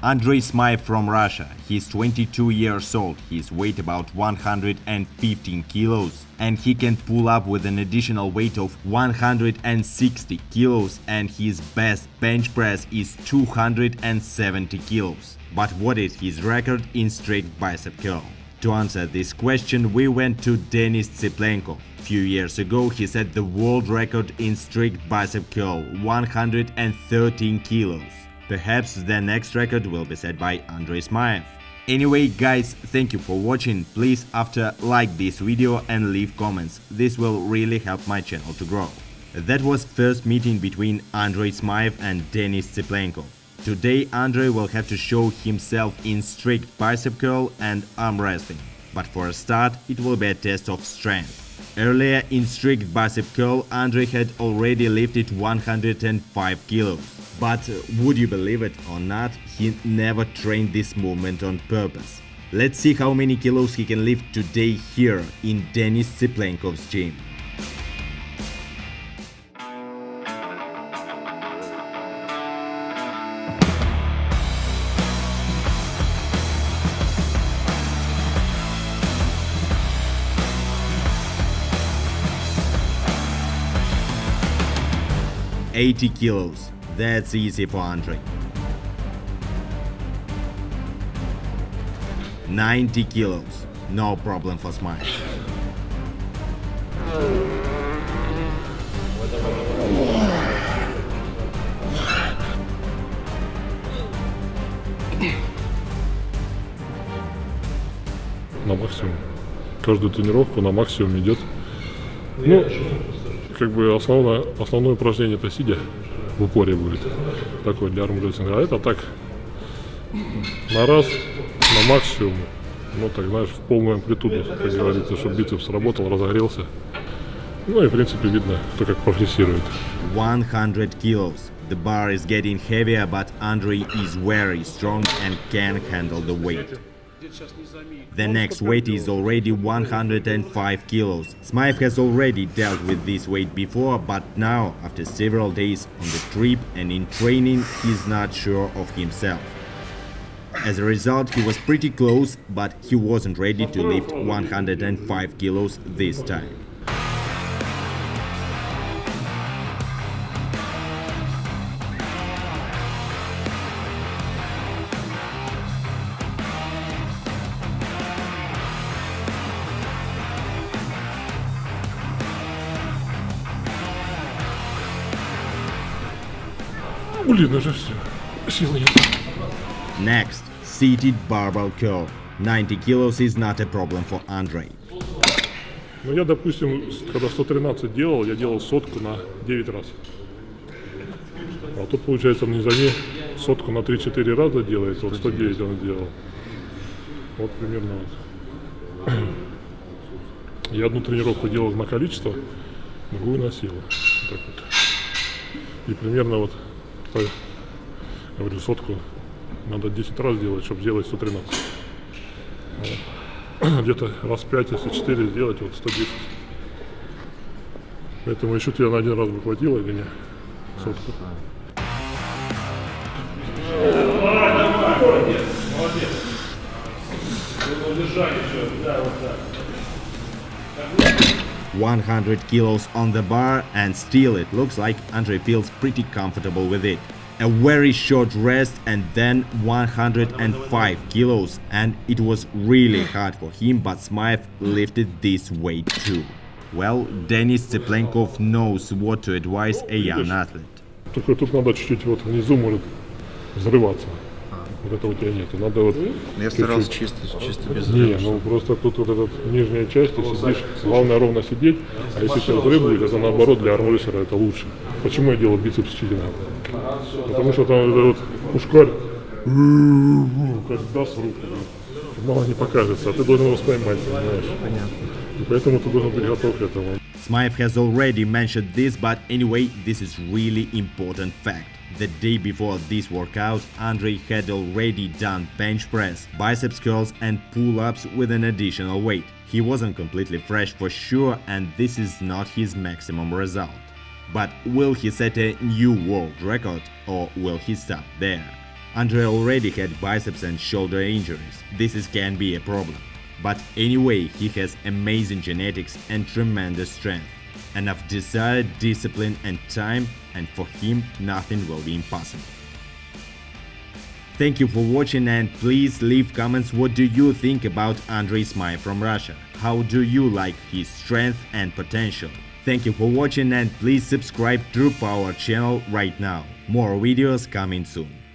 Andrei Smaev from Russia. He's 22 years old, his weight about 115 kilos, and he can pull up with an additional weight of 160 kilos and his best bench press is 270 kilos. But what is his record in strict bicep curl? To answer this question, we went to Denis Cyplenkov. Few years ago, he set the world record in strict bicep curl, 113 kilos. Perhaps the next record will be set by Andrei Smaev. Anyway guys, thank you for watching, please after like this video and leave comments, this will really help my channel to grow. That was first meeting between Andrei Smaev and Denis Cyplenkov. Today Andrei will have to show himself in strict bicep curl and arm wrestling, but for a start it will be a test of strength. Earlier in strict bicep curl Andrei had already lifted 105 kilos. But would you believe it or not, he never trained this movement on purpose. Let's see how many kilos he can lift today here in Denis Cyplenkov's gym. Eighty kilos. That's easy for Andre. 90 kilos, no problem for Smile. на максимум. Каждую тренировку на максимум идет. Ну, как бы основное, основное упражнение это сидя в упоре будет. Такой для армрестлинга. А это так на раз, на максимум. Ну, так, знаешь, в полную амплитуду, как говорится, чтобы бицепс работал, разогрелся. Ну и, в принципе, видно, кто как прогрессирует. 100 kilos. The bar is getting heavier, but Andre is very strong and can handle the weight. The next weight is already 105 kilos. Smaev has already dealt with this weight before, but now, after several days on the trip and in training, he's not sure of himself. As a result, he was pretty close, but he wasn't ready to lift 105 kilos this time. Блин, уже все. Силы нет. Next, seated barbell curl. 90 kilos is not a problem for Andre. Ну, я, допустим, когда 113 делал, я делал сотку на 9 раз. А тут, получается, в низове сотку на 3-4 раза делает, вот 109 он сделал. Вот примерно вот. Я одну тренировку делал на количество, другую на силу. Так вот. И примерно вот по, говорю, сотку надо 10 раз делать, чтобы сделать 113. Где-то раз 5, если 4 сделать, вот 110. Поэтому еще тебе на один раз бы хватило или нет? Сотку. Молодец, еще, да, вот так. 100 kilos on the bar and still it looks like Andre feels pretty comfortable with it. A very short rest and then 105 kilos and it was really mm. hard for him but Smaev lifted this weight too. Well, Denis Cyplenkov knows what to advise a young athlete. Только тут надо чуть-чуть вот внизу может взрываться. Вот это у тебя нет. Надо вот Я старался чисто, чисто без Не, взрыва. ну просто тут вот эта нижняя часть, ты сидишь, главное ровно сидеть, а если у тебя взрыв будет, это наоборот для армрестлера это лучше. Почему я делал бицепс читингом? Потому что там вот этот ушкарь, как даст в руку, мало не покажется, а ты должен его поймать, понимаешь? И поэтому ты должен быть готов к этому. Smaev has already mentioned this, but anyway, this is really important fact. The day before this workout, Andre had already done bench press, biceps curls and pull-ups with an additional weight. He wasn't completely fresh for sure and this is not his maximum result. But will he set a new world record or will he stop there? Andre already had biceps and shoulder injuries. This is, can be a problem. But anyway, he has amazing genetics and tremendous strength. Enough desire, discipline and time and for him nothing will be impossible. Thank you for watching and please leave comments what do you think about Andrei Smaev from Russia. How do you like his strength and potential? Thank you for watching and please subscribe to our channel right now. More videos coming soon.